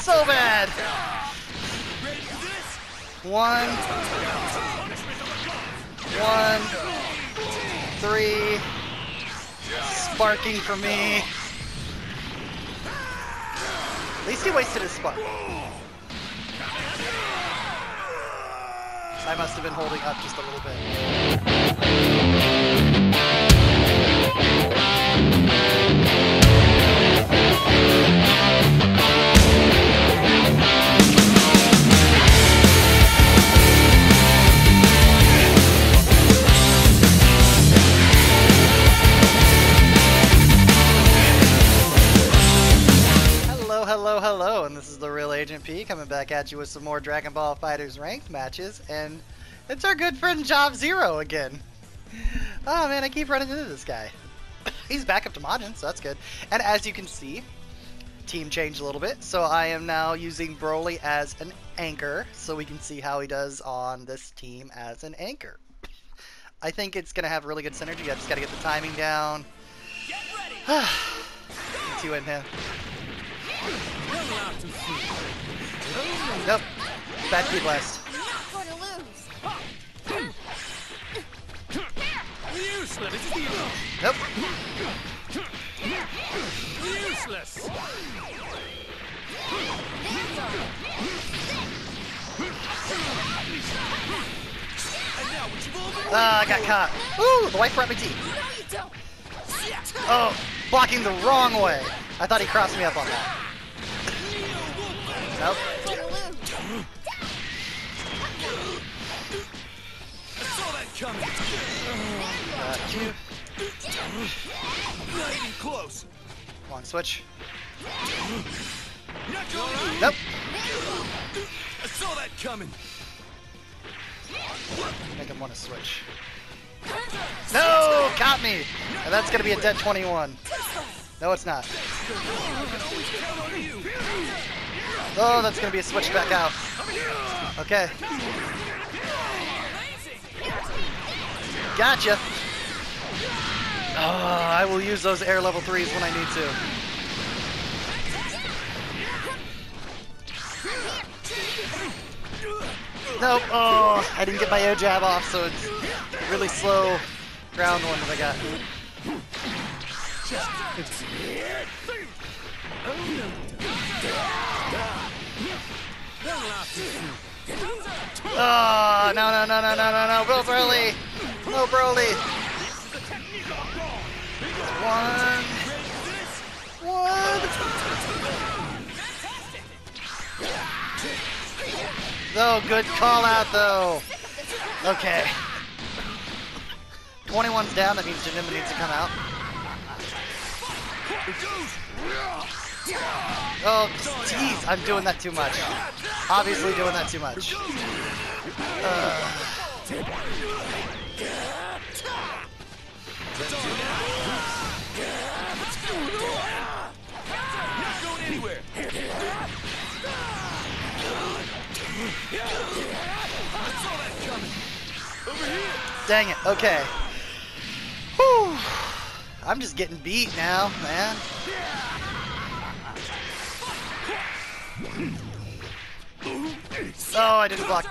So bad. One. One. Three. Sparking for me. At least he wasted his spark. I must have been holding up just a little bit. Coming back at you with some more Dragon Ball FighterZ ranked matches, and it's our good friend Job Zero again. Oh man, I keep running into this guy. He's back up to Majin, so that's good. And as you can see, team changed a little bit, so I am now using Broly as an anchor, so we can see how he does on this team as an anchor. I think it's gonna have really good synergy. I just gotta get the timing down. Get ready. Two in here. Nope. Bad key blast. Nope. Useless. Ah, uh, I got caught. Ooh, the white brought me deep. Oh, blocking the wrong way. I thought he crossed me up on that. Nope. Coming. Got you. Not even close. Long switch. Not going. Nope. I saw that coming. Make him want to switch. No, caught me. And that's gonna be a dead 21. No, it's not. On. Oh, that's gonna be a switch back out. Okay. Gotcha. Oh, I will use those air level threes when I need to. Nope. Oh, I didn't get my air jab off, so it's really slow ground one that I got. Oh, no, no, no, no, no, no, no, Bill Broly. No, Broly. One. One. Oh, good call out, though. Okay. 21's down, that means Janemba needs to come out. Oh, jeez, I'm doing that too much. Obviously doing that too much. Uh, Dang it, okay. Whew. I'm just getting beat now, man. Oh, I didn't block.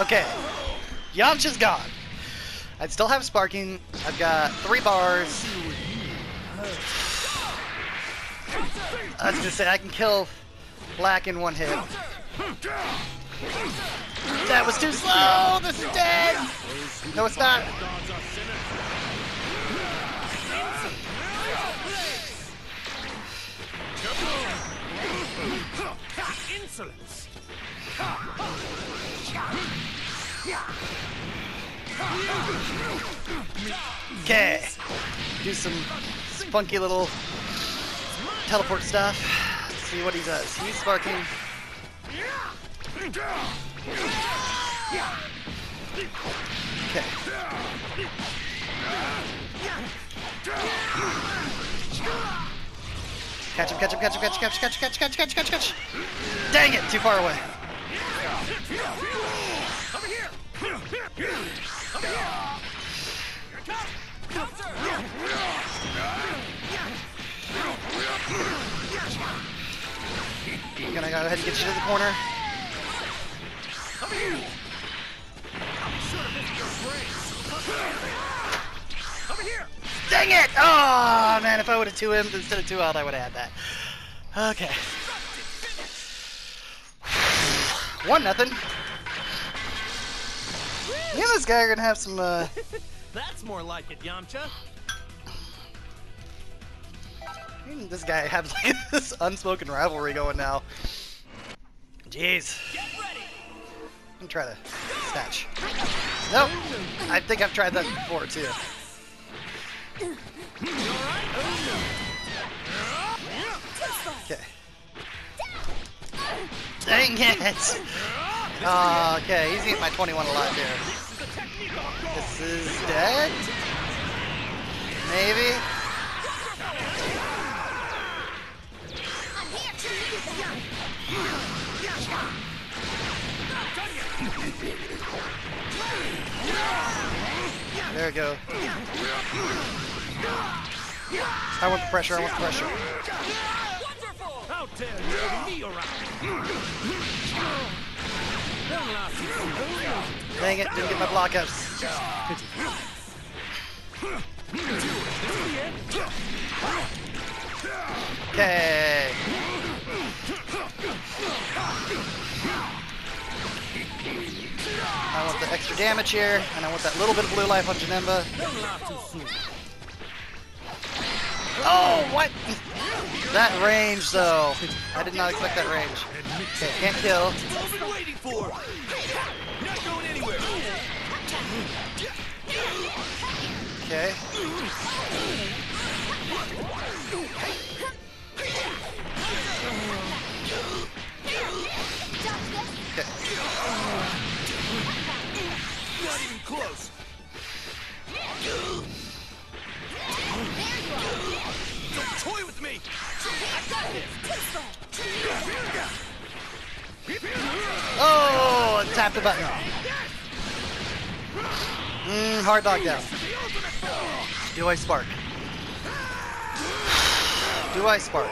Okay. Yamcha's gone. I'd still have sparking. I've got three bars. I was gonna say I can kill Black in one hit. That was too slow. This is dead. No, it's not. Insolence. Okay. Do some funky little teleport stuff. See what he does. He's sparking. Okay. Catch him, catch him, catch him, catch him, catch him, catch him, catch him, catch him, catch him, catch him. Dang it, too far away. I'm gonna go ahead and get you to the corner. Dang it! Oh man, if I would have two M's instead of two out, I would have had that. Okay. One nothing. And this guy are gonna have some. Uh, That's more like it, Yamcha. And this guy have like this unspoken rivalry going now. Jeez. I'm try to snatch. Nope. I think I've tried that before too. Okay. Dang it! Oh, okay, he's eating my 21 alive here. This is dead? Maybe? There we go. I want the pressure, I want the pressure. How dare you me around? Dang it, didn't get my blockouts. Okay. Extra damage here, and I want that little bit of blue life on Janemba. Oh, what? That range, though. I did not expect that range. Okay, can't kill. I've close. Don't toy with me. Oh, tap the button. Mm, hard knockdown. Do I spark? Do I spark?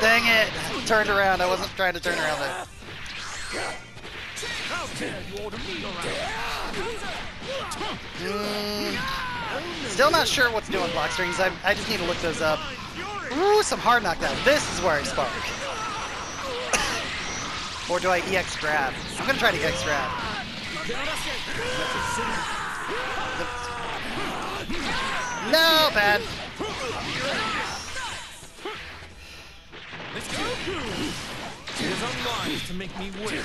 Dang it! Turned around. I wasn't trying to turn around there. Mm, still not sure what's doing block strings. I, I just need to look those up. Ooh, some hard knockdown. This is where I spark. Or do I EX grab? I'm gonna try to EX grab. No, bad. It is unwise to make me wait.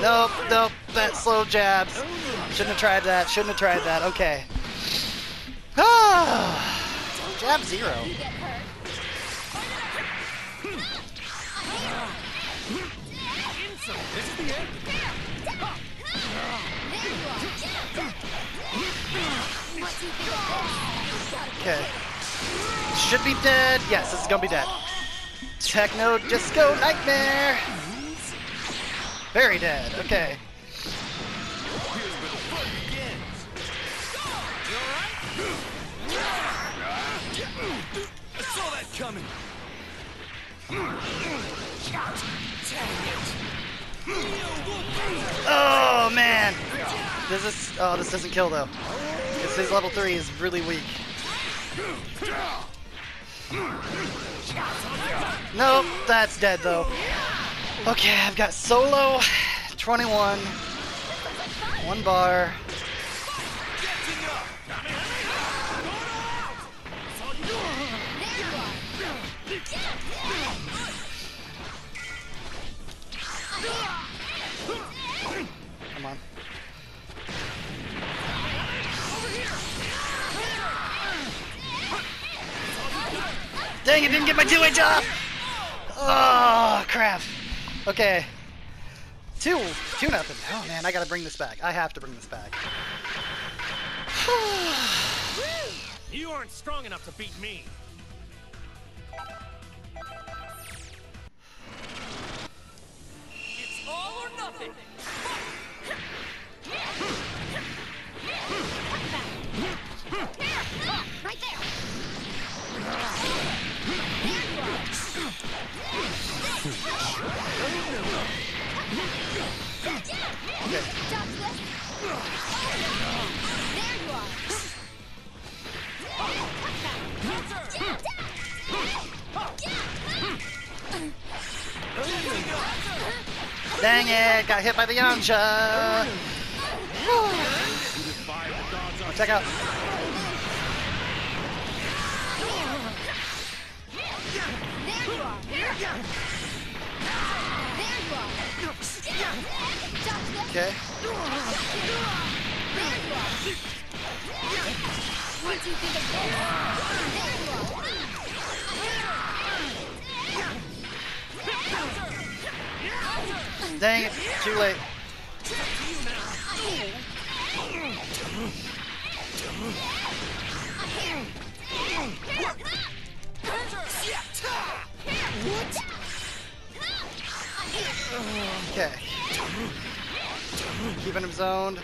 Nope, nope. That slow jabs. Shouldn't have tried that. Shouldn't have tried that. Okay. Ah, jab zero. Okay. Should be dead. Yes, this is gonna be dead. Techno Disco Nightmare. Very dead. Okay. Oh man. This? Oh, this doesn't kill though. Because his level three is really weak. Nope, that's dead though. Okay, I've got solo 21. One bar. Dang it, didn't get my two-way job! Oh, crap. Okay. Two, two nothing. Oh man, I gotta bring this back. I have to bring this back. You aren't strong enough to beat me. It's all or nothing. Right there. Dang it! Got hit by the Yamcha. Check out. Are. Dang it! Too late. Okay. Keeping him zoned.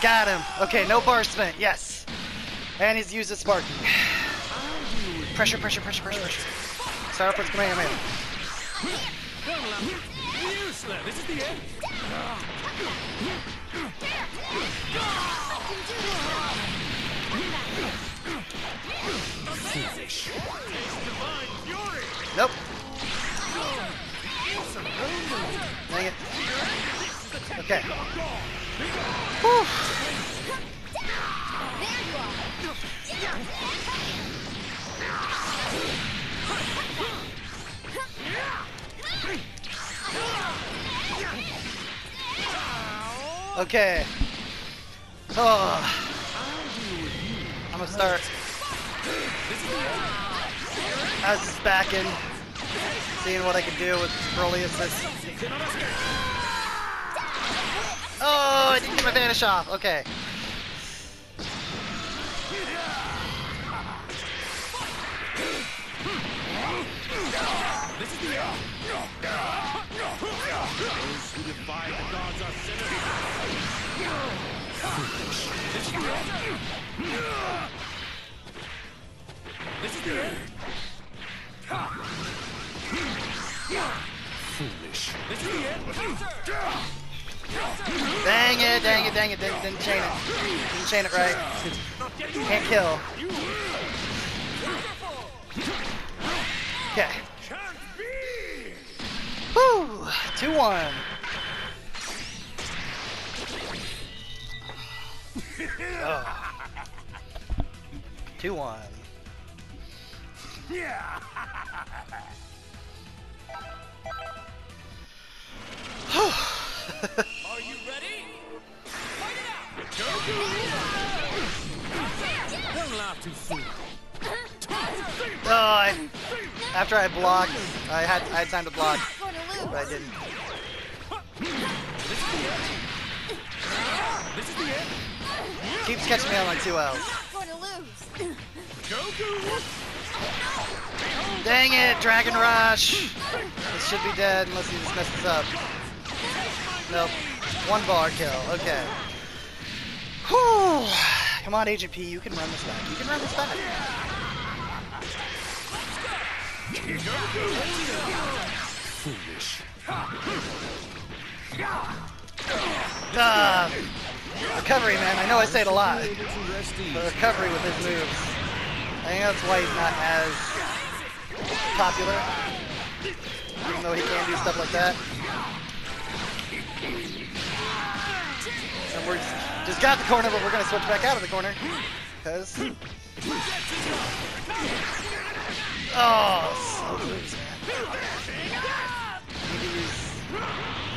Got him. Okay, no bar spent. Yes. And he's used a Sparky. Pressure, pressure, pressure, pressure, pressure. Start up with Kamehameha. Nope. Dang it. Okay. Whew. Okay. Oh. I'm gonna start. I was just backing, seeing what I could do with Broly assist. Oh, I didn't get my vanish off. Okay. This is the. Those who defy the gods are sinners. This is the end. This is the end. Foolish. This is the end. Dang it, dang it, dang it, didn't, didn't chain it. Didn't chain it right. Can't kill. Okay. Can't be. Whew. 2 1. Oh. 2 1. Yeah. Are you ready? Fight it out. Don't laugh too soon. Oh, I, after I blocked, I had I had time to block, Going to lose. But I didn't. This is the end. Keeps catching me on like 2 L's. Going to lose. Dang it, Dragon Rush! This should be dead unless he just messes up. Nope. One bar kill. Okay. Whew. Come on, Agent P, you can run this back. You can run this back. Foolish. Ah, recovery, man. I know I say it a lot, to but recovery with his moves. I think that's why he's not as popular. Even though he can do stuff like that. And we're just, just got the corner, but we're gonna switch back out of the corner. Cause Oh so loose, man.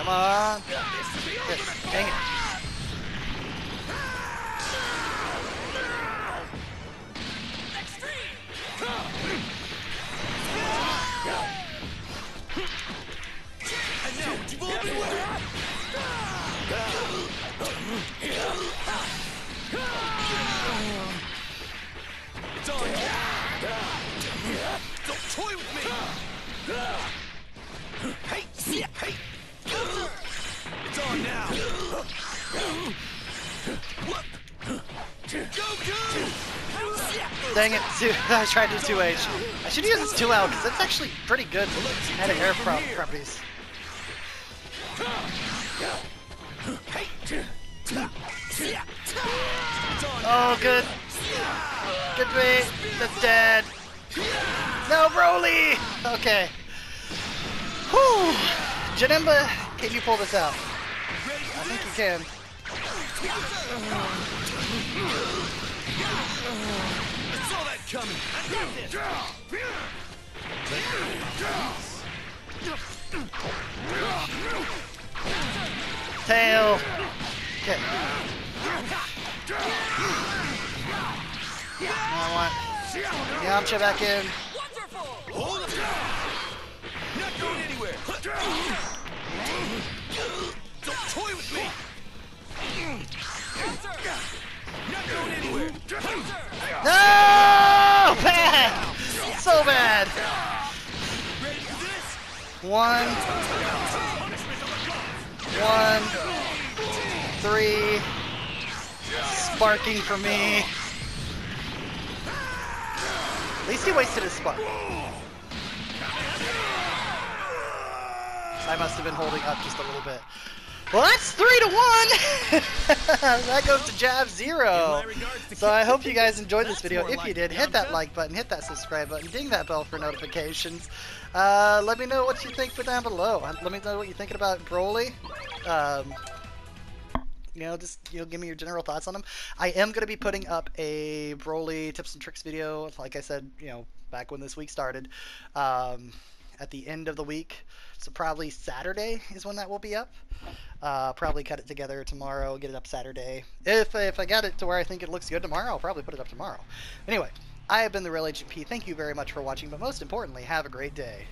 Come on. Yes, dang it. On now. Dang it, I tried to do 2H. I should use this 2L because that's actually pretty good at an air prop properties. Oh, good. Good bait. That's dead. No, Broly! Okay. Whew. Janemba, can you pull this out? I think you can. I saw that coming. I got this. Tail. Okay. I want Yamcha back in. Hold it. Not going anywhere. Toy with me. Not going anywhere. No! Bad! So bad! One, one, three. Sparking for me. At least he wasted his spark. I must have been holding up just a little bit. Well, that's three to one. that goes to Jab Zero. So I hope you guys enjoyed this video. If you did, hit that like button, hit that subscribe button, ding that bell for notifications. Uh, let me know what you think down below. Uh, Let me know what you're thinking about Broly. Um, you know, just you know, give me your general thoughts on them. I am going to be putting up a Broly tips and tricks video, like I said, you know, back when this week started, um, at the end of the week. So probably Saturday is when that will be up. Uh, probably cut it together tomorrow, get it up Saturday. If if I got it to where I think it looks good tomorrow, I'll probably put it up tomorrow. Anyway, I have been the Real Agent P. Thank you very much for watching, but most importantly, have a great day.